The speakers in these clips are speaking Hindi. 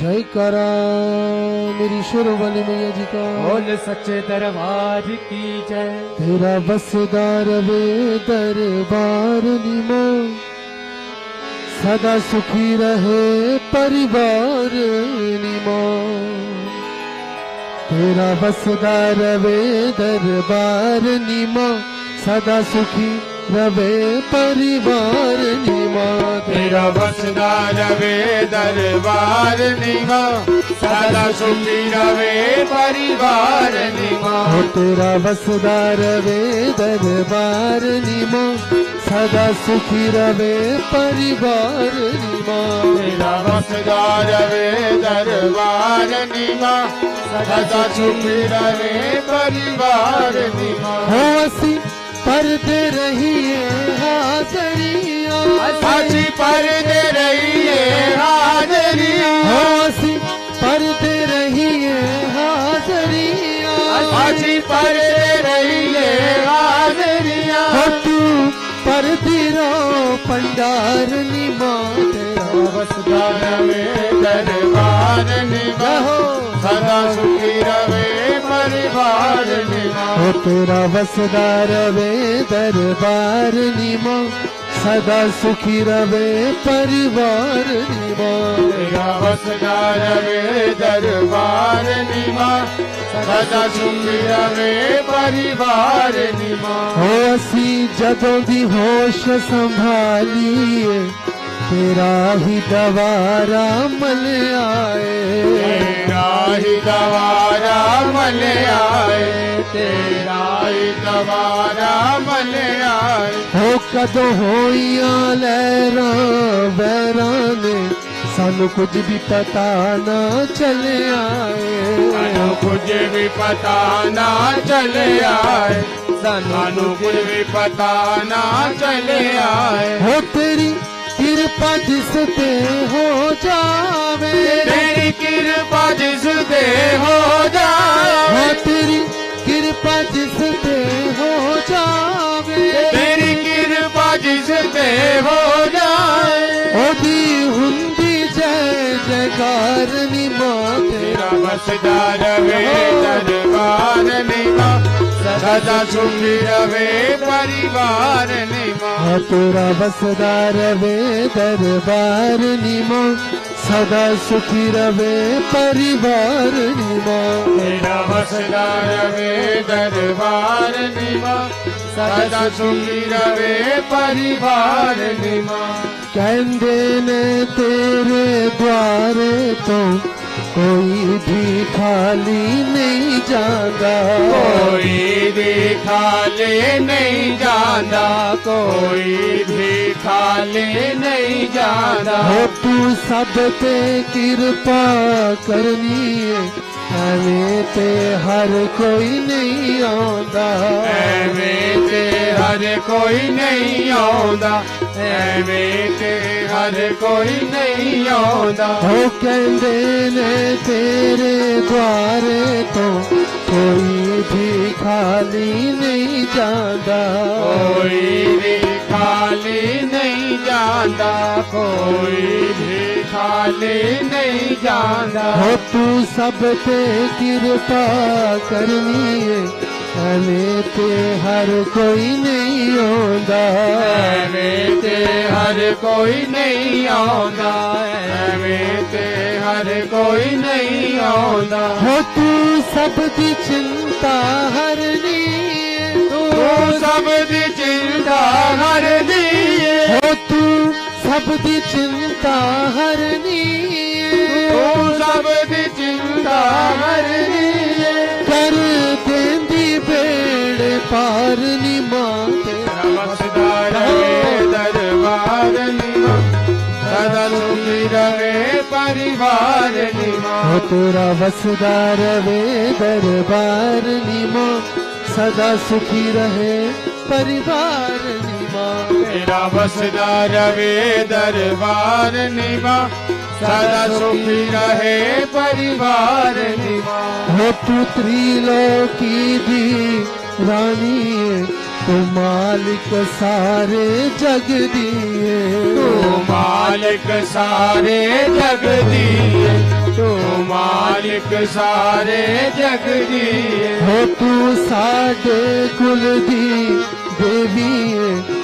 जय करा मेरी शुरवल मैया जी का। बोल सच्चे दरबार की जय। तेरा बसदार वे दरबार निमो। सदा सुखी रहे परिवार निमो। तेरा बसदार वे दरबार निमो। सदा सुखी रवे परिवार निमो। तेरा बसदा रवे दरबार निमा। सदा सुखी रवे परिवार निमा। तेरा बसदार वे दरबार निमो। सदा सुखी रवे परिवार निमो। तेरा बसदा रवे दरबार निमा। सदा सुखी रवे परिवार निमा। हो असी परदे रहिए हाजरिया साची पर दे रही है हाजरिया हो असी परदे रहिए हाजरिया साची पर दे रही है हाजरिया हो तू परदी रो पंडार निमा तेरा तेरा बसदार वे दरबार निमो सदा सुखी रवे परिवार निमो। तेरा बसदा रवे दरबार निमा सदा सुखी रवे परिवार निमा। हो असी जदों दी होश संभालीए तेरा ही दवारा मल आए। तेरा ही दवारा मल आए तेरा ही दवारा आए। हो कदों होइया लहरा ने सानू कुछ भी पता ना चले आए। सानू कुछ भी पता ना चले आए। सानू कुछ भी पता ना चले आए। हो तेरी कृपा जिस ते हो जावे तेरी कृपा जिस दे हो हो जाए तेरी कृपा जिस ते हो जावे तेरी कृपा जिस दे हो जाए ओदी हुंदी जय जयकार नी माँ तेरा तेरा बसदा रवे दरबार निमा सदा सुखी रवे परिवार निमा। तेरा बसदार वे दरबार निमो। सदा सुखी रवे परिवार निमो। तेरा बसदा रवे दरबार निमा। सदा सुखी रवे परिवार निमा। कहते ने तेरे द्वारे तो ਕੋਈ ਵੀ ਖਾਲੀ ਨਹੀਂ ਜਾਂਦਾ। ਕੋਈ ਵੀ ਖਾਲੀ ਨਹੀਂ ਜਾਂਦਾ। ਕੋਈ ਵੀ ਖਾਲੀ ਨਹੀਂ ਜਾਂਦਾ। ਹੋ ਤੂੰ ਸਭ ਤੇ ਕਿਰਪਾ ਕਰਨੀ ਏ। ਐਵੇਂ ਤੇ ਹਰ ਕੋਈ ਨਹੀਂ ਆਉਂਦਾ। ਐਵੇਂ ਤੇ ਹਰ ਕੋਈ ਨਹੀਂ ਆਉਂਦਾ। ਐਵੇਂ ਤੇ ਹਰ ਕੋਈ ਨਹੀਂ ਆਉਂਦਾ हो कहते ने तेरे द्वारे तो कोई भी खाली नहीं जाता ਕੋਈ ਵੀ ਖਾਲੀ ਨਹੀਂ ਜਾਂਦਾ ਕੋਈ ਵੀ ਖਾਲੀ ਨਹੀਂ ਜਾਂਦਾ हो तू सब पे कृपा करनी है ਐਵੇਂ ਤੇ ਹਰ ਕੋਈ ਨਹੀਂ ਆਉਂਦਾ। ਐਵੇਂ ਤੇ ਹਰ ਕੋਈ ਨਹੀਂ ਆਉਂਦਾ। ਐਵੇਂ ਤੇ ਹਰ ਕੋਈ ਨਹੀਂ ਆਉਂਦਾ। ਹੋ ਤੂੰ ਸਭ ਦੀ ਚਿੰਤਾ ਹਰਨੀ ਤੂੰ। ਸਭ ਦੀ ਚਿੰਤਾ ਹਰਨੀ ਹੋ ਤੂੰ ਸਭ ਦੀ ਚਿੰਤਾ ਹਰਨੀ ਤੂੰ ਸਭ ਦੀ ਚਿੰਤਾ ਹਰਨੀ पार निमा तेरा दरबार निमा सदा सुखी रवे परिवार निमा हो तेरा रवे दरबार निमा। सदा सुखी रहे परिवार निमा। तेरा वसदा रवे दरबार निमा सदा सुखी रहे परिवार निमा। पुत्री लो दी रानी तो मालिक सारे जग दिए। तो मालिक सारे जग दिए। तो मालिक सारे जग दिए। हो तू साडे कुल दी देवी।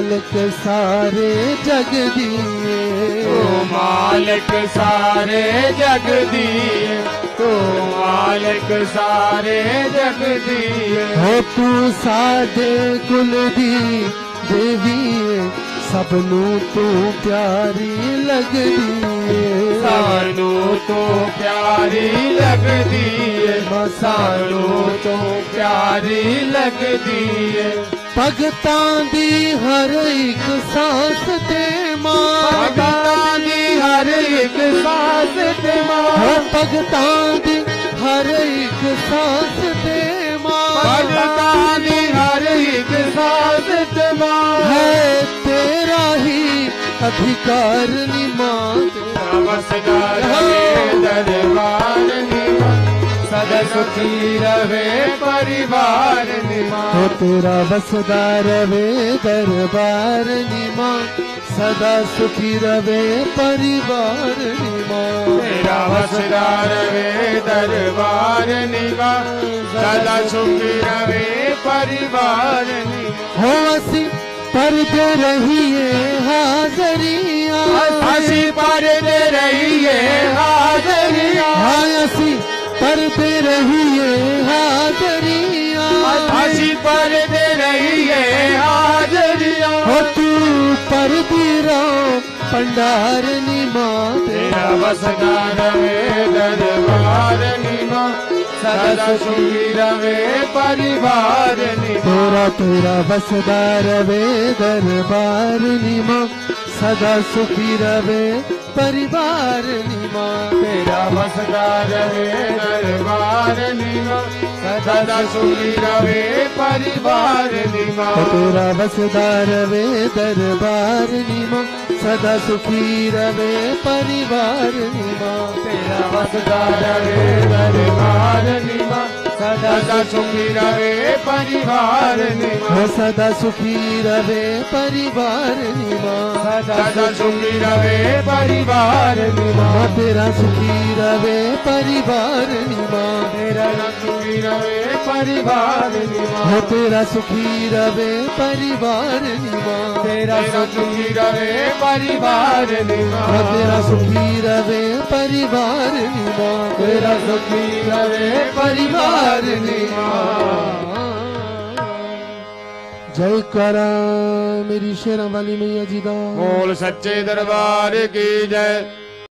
मालिक सारे जग दिए। तो मालिक सारे जग दिए। तो मालिक सारे जग दिए। हो तू सादे कुल दी देवी सबनों तू प्यारी लगदी सानू तो प्यारी लगदी है सानू तो प्यारी लगदी है ਪਿਆਰੀ ਲੱਗਦੀ ਏ ਸਾਨੂੰ ਤੂੰ ਪਿਆਰੀ ਲੱਗਦੀ ਏ ਸਾਨੂੰ ਤੂੰ ਪਿਆਰੀ ਲੱਗਦੀ ਏ ਭਗਤਾਂ ਦੀ ਹਰ ਇੱਕ ਸਾਸ ਤੇ ਮਾਂ ਭਗਤਾਂ ਦੀ ਹਰ ਇੱਕ ਸਾਸ ਤੇ ਹੋ ਮਾਂ ਭਗਤਾਂ ਦੀ ਹਰ ਇੱਕ ਸਾਸ ਤੇ ਮਾਂ ਭਗਤਾਂ ਦੀ ਹਰ ਇੱਕ ਸਾਸ ਤੇ ਮਾਂ ਹੈ ਤੇਰਾ ਹੀ ਅਧਿਕਾਰ ਨੀ ਮਾਂ ਤੇਰਾ ਨਮਸਕਾਰ ਰਵੇ ਦਰਬਾਰ ਨਿਮਾ रवे परिवार तो तेरा बसदा रवे दरबार निमा सदा सुखी रवे परिवार निमा तेरा बसदा रवे दरबार निमा सदा सुखी रवे परिवार निमा हो असी परदे रहिए हाजरिया। असी रही है पर पे रही हाजरिया। फांसी पर भंडारनी माँ तेरा वसदान वे दरबारनी माँ सदा सुखी रवे परिवार तेरा तेरा बसदार वे दरबार निमा सदा सुखी रवे परिवार निमा तेरा बसदार वे दरबार निमा सदा सुनी रवे परिवार निमा। तेरा बसदा रवे दरबार निमा। सदा सुखी रवे परिवार निमा। तेरा बसदार वे दरबार निमा। सदा सुखी रवे परिवार निमा। सदा सुखी रवे परिवार निमा। सदा सुखी रवे परिवार ਤੇਰਾ ਸੁਖੀ ਰਵੇ ਪਰਿਵਾਰ ਨੀ ਮਾਂ ਤੇਰਾ ਸੁਖੀ ਰਵੇ ਪਰਿਵਾਰ ਨਿਮਾ ਹੋ ਤੇਰਾ ਸੁਖੀ ਰਵੇ ਪਰਿਵਾਰ ਨੀ ਮਾਂ ਤੇਰਾ ਸੁਖੀ ਰਵੇ ਪਰਿਵਾਰ ਨਿਮਾ ਹੋ ਤੇਰਾ ਸੁਖੀ ਰਵੇ ਪਰਿਵਾਰ ਨੀ ਮਾਂ ਤੇਰਾ ਸੁਖੀ ਰਵੇ ਪਰਿਵਾਰ ਨਿਮਾ ਜੈ ਕਰਾ ਮੇਰੀ ਸ਼ੇਰਾਂ ਵਾਲੀ ਮਈਆ ਜੀ ਦਾ। ਬੋਲ ਸੱਚੇ ਦਰਬਾਰ ਕੀ ਜੈ।